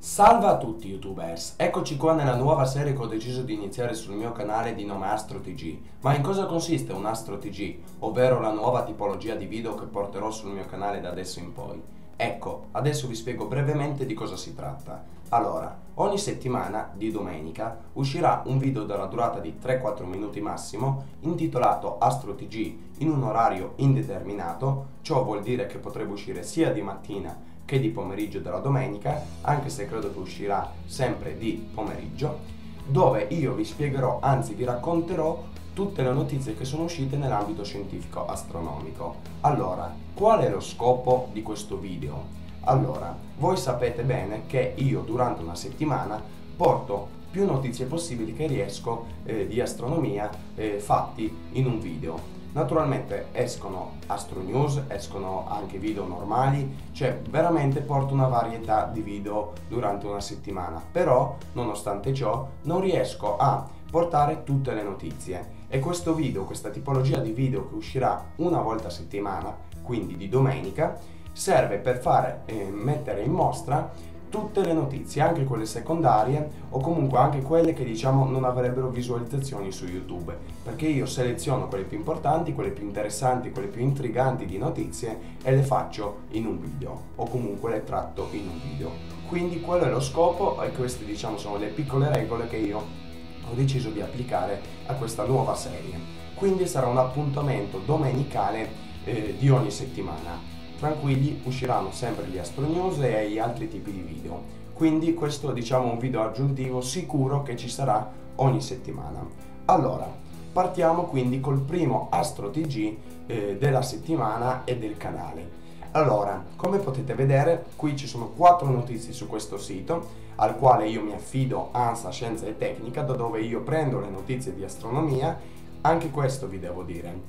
Salve a tutti youtubers, eccoci qua nella nuova serie che ho deciso di iniziare sul mio canale di nome AstroTG. Ma in cosa consiste un AstroTG, ovvero la nuova tipologia di video che porterò sul mio canale da adesso in poi? Ecco, adesso vi spiego brevemente di cosa si tratta. Allora, ogni settimana di domenica uscirà un video della durata di 3-4 minuti massimo intitolato AstroTG in un orario indeterminato, ciò vuol dire che potrebbe uscire sia di mattina che di pomeriggio della domenica, anche se credo che uscirà sempre di pomeriggio, dove io vi spiegherò, anzi vi racconterò tutte le notizie che sono uscite nell'ambito scientifico astronomico. Allora, qual è lo scopo di questo video? Allora, voi sapete bene che io durante una settimana porto più notizie possibili che riesco eh, di astronomia eh, fatti in un video. Naturalmente escono Astro News, escono anche video normali, cioè veramente porto una varietà di video durante una settimana, però nonostante ciò non riesco a portare tutte le notizie. E questo video, questa tipologia di video che uscirà una volta a settimana, quindi di domenica, serve per fare eh, mettere in mostra tutte le notizie, anche quelle secondarie o comunque anche quelle che diciamo non avrebbero visualizzazioni su YouTube, perché io seleziono quelle più importanti, quelle più interessanti, quelle più intriganti di notizie e le faccio in un video o comunque le tratto in un video. Quindi quello è lo scopo e queste diciamo sono le piccole regole che io ho deciso di applicare a questa nuova serie. Quindi sarà un appuntamento domenicale eh, di ogni settimana tranquilli usciranno sempre gli Astro News e gli altri tipi di video. Quindi questo diciamo un video aggiuntivo sicuro che ci sarà ogni settimana. Allora partiamo quindi col primo Astro TG eh, della settimana e del canale. Allora come potete vedere qui ci sono quattro notizie su questo sito al quale io mi affido ANSA Scienza e Tecnica da dove io prendo le notizie di astronomia. Anche questo vi devo dire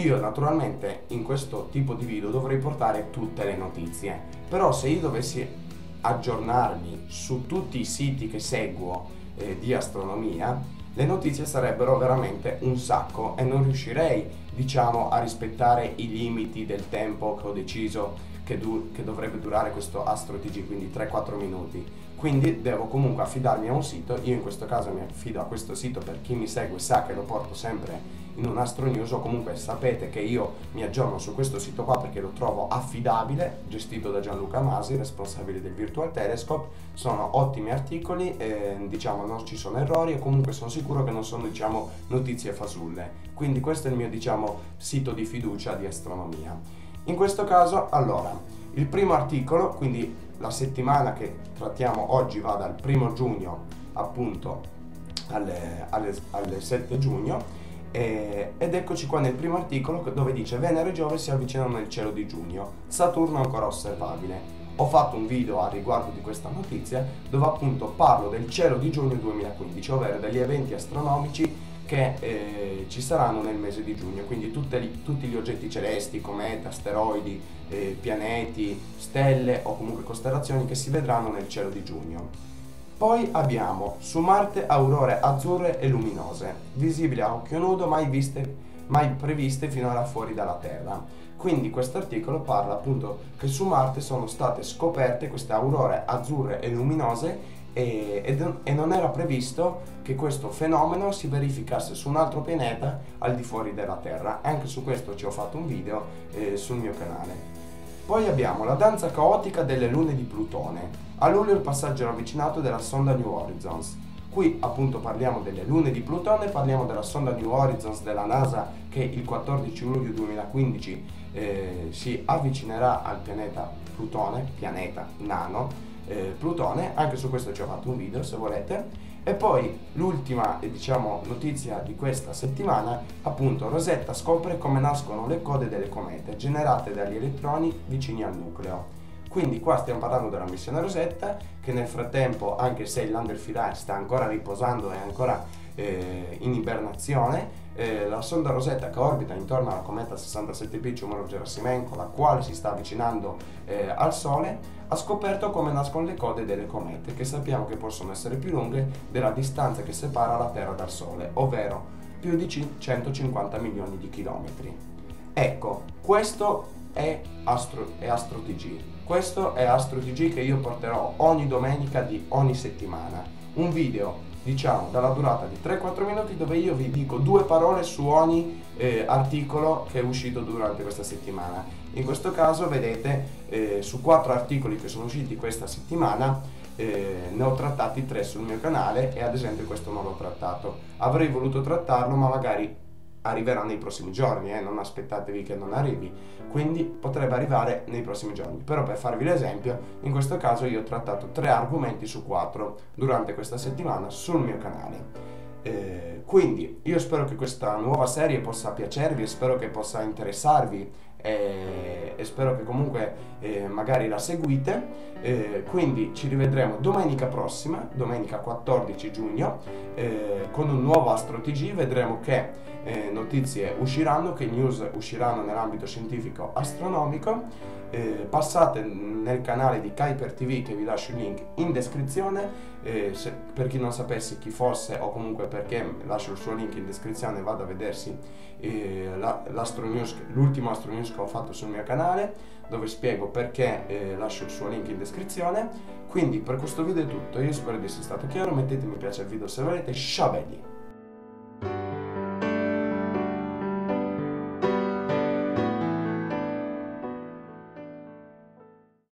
io naturalmente in questo tipo di video dovrei portare tutte le notizie, però se io dovessi aggiornarmi su tutti i siti che seguo eh, di astronomia, le notizie sarebbero veramente un sacco e non riuscirei, diciamo, a rispettare i limiti del tempo che ho deciso che, du- che dovrebbe durare questo Astro TG, quindi 3-4 minuti. Quindi devo comunque affidarmi a un sito, io in questo caso mi affido a questo sito per chi mi segue sa che lo porto sempre in un Astro News o comunque sapete che io mi aggiorno su questo sito qua perché lo trovo affidabile, gestito da Gianluca Masi, responsabile del Virtual Telescope, sono ottimi articoli, eh, diciamo non ci sono errori e comunque sono sicuro che non sono diciamo notizie fasulle, quindi questo è il mio diciamo sito di fiducia di astronomia. In questo caso allora, il primo articolo, quindi la settimana che trattiamo oggi va dal primo giugno appunto alle, alle, alle 7 giugno e, ed eccoci qua nel primo articolo dove dice Venere e Giove si avvicinano nel cielo di giugno, Saturno ancora osservabile. Ho fatto un video a riguardo di questa notizia dove appunto parlo del cielo di giugno 2015, ovvero degli eventi astronomici che eh, ci saranno nel mese di giugno, quindi li, tutti gli oggetti celesti, comete, asteroidi, eh, pianeti, stelle o comunque costellazioni che si vedranno nel cielo di giugno. Poi abbiamo su Marte aurore azzurre e luminose, visibili a occhio nudo mai, viste, mai previste finora fuori dalla Terra. Quindi questo articolo parla appunto che su Marte sono state scoperte queste aurore azzurre e luminose e, ed, e, non era previsto che questo fenomeno si verificasse su un altro pianeta al di fuori della Terra. Anche su questo ci ho fatto un video eh, sul mio canale. Poi abbiamo la danza caotica delle lune di Plutone. A luglio il passaggio ravvicinato della sonda New Horizons. Qui appunto parliamo delle lune di Plutone, parliamo della sonda New Horizons della NASA che il 14 luglio 2015 eh, si avvicinerà al pianeta Plutone, pianeta nano eh, Plutone, anche su questo ci ho fatto un video se volete. E poi l'ultima eh, diciamo, notizia di questa settimana, appunto Rosetta scopre come nascono le code delle comete generate dagli elettroni vicini al nucleo. Quindi qua stiamo parlando della missione Rosetta che nel frattempo, anche se il lander Philae sta ancora riposando e ancora eh, in ibernazione, eh, la sonda Rosetta che orbita intorno alla cometa 67P Chumarov-Gerasimenko, la quale si sta avvicinando eh, al Sole, ha scoperto come nascono le code delle comete, che sappiamo che possono essere più lunghe della distanza che separa la Terra dal Sole, ovvero più di 150 milioni di chilometri. Ecco, questo è Astro, è Astro TG Questo è Astro TG che io porterò ogni domenica di ogni settimana. Un video diciamo dalla durata di 3-4 minuti dove io vi dico due parole su ogni eh, articolo che è uscito durante questa settimana. In questo caso vedete eh, su quattro articoli che sono usciti questa settimana eh, ne ho trattati tre sul mio canale e ad esempio questo non l'ho trattato. Avrei voluto trattarlo ma magari arriverà nei prossimi giorni, eh, non aspettatevi che non arrivi, quindi potrebbe arrivare nei prossimi giorni. Però per farvi l'esempio, in questo caso io ho trattato tre argomenti su quattro durante questa settimana sul mio canale. Eh, quindi io spero che questa nuova serie possa piacervi spero che possa interessarvi e, e spero che comunque eh, magari la seguite. Eh, quindi ci rivedremo domenica prossima, domenica 14 giugno, eh, con un nuovo Astro TG. Vedremo che eh, notizie usciranno, che news usciranno nell'ambito scientifico astronomico. Eh, passate nel canale di Kuiper TV che vi lascio il link in descrizione eh, se, per chi non sapesse chi fosse o comunque perché lascio il suo link in descrizione vado a vedersi eh, la, l'ultimo Astro News che ho fatto sul mio canale dove spiego perché eh, lascio il suo link in descrizione. Quindi per questo video è tutto. Io spero di essere stato chiaro. Mettete mi piace al video se volete. Ciao belli